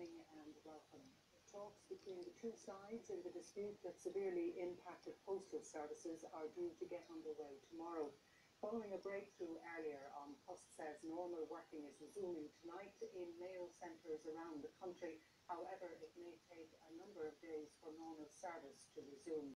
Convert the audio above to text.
and welcome. Talks between the two sides in the dispute that severely impacted postal services are due to get underway tomorrow. Following a breakthrough earlier on, Post says normal working is resuming tonight in mail centres around the country. However, it may take a number of days for normal service to resume.